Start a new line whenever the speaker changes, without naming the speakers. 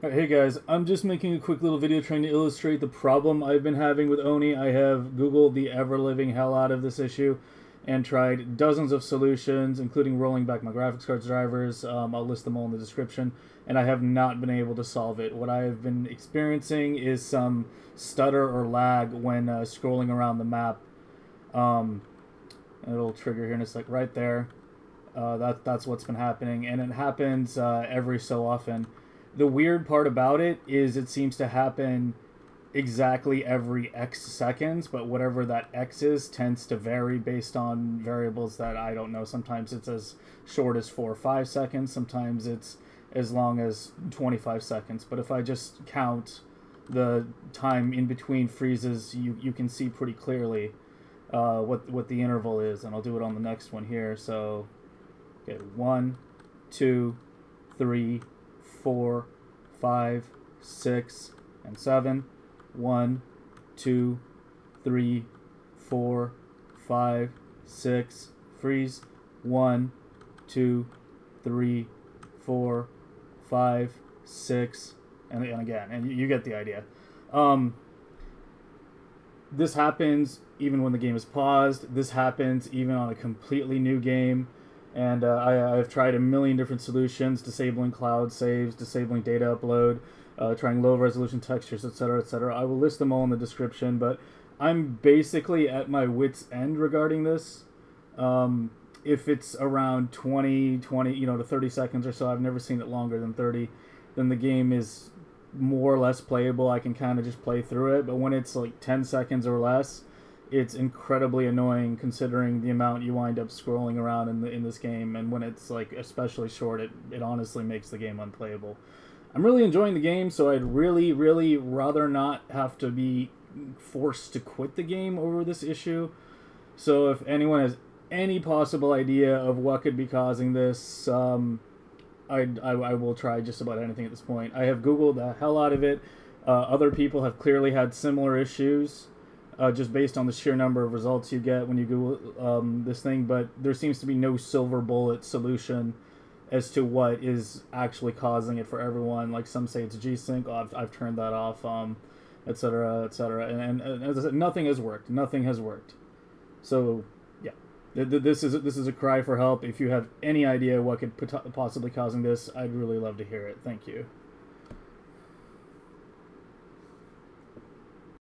Hey guys, I'm just making a quick little video trying to illustrate the problem I've been having with ONI. I have Googled the ever-living hell out of this issue and tried dozens of solutions, including rolling back my graphics cards drivers. Um, I'll list them all in the description, and I have not been able to solve it. What I have been experiencing is some stutter or lag when uh, scrolling around the map. Um, it'll trigger here in a sec, right there. Uh, that that's what's been happening, and it happens uh, every so often. The weird part about it is it seems to happen exactly every X seconds, but whatever that X is tends to vary based on variables that I don't know. Sometimes it's as short as four or five seconds, sometimes it's as long as 25 seconds. But if I just count the time in between freezes, you, you can see pretty clearly uh, what, what the interval is, and I'll do it on the next one here. So, okay, one, two, three, four, five, six, and seven one, two, three, four, five, six, freeze, one, two, three, four, five, six, and, and again, and you, get the idea. Um, this happens even when the game is paused. This happens even on a completely new game. And uh, I, I've tried a million different solutions, disabling cloud saves, disabling data upload, uh, trying low resolution textures, etc., etc. I will list them all in the description, but I'm basically at my wits' end regarding this. Um, if it's around 20, 20, you know, to 30 seconds or so, I've never seen it longer than 30, then the game is more or less playable. I can kind of just play through it. But when it's like 10 seconds or less, it's incredibly annoying considering the amount you wind up scrolling around in the in this game. And when it's like especially short, it, it honestly makes the game unplayable. I'm really enjoying the game, so I'd really, really rather not have to be forced to quit the game over this issue. So if anyone has any possible idea of what could be causing this, um, I, I, I, will try just about anything at this point. I have Googled the hell out of it. Uh, other people have clearly had similar issues, uh, just based on the sheer number of results you get when you Google um, this thing. But there seems to be no silver bullet solution as to what is actually causing it for everyone. Like some say it's G-Sync. Oh, I've, I've turned that off, um, etc., etc. And, and, and, as I said, nothing has worked. Nothing has worked. So, yeah, this is this is a cry for help. If you have any idea what could possibly causing this, I'd really love to hear it. Thank you.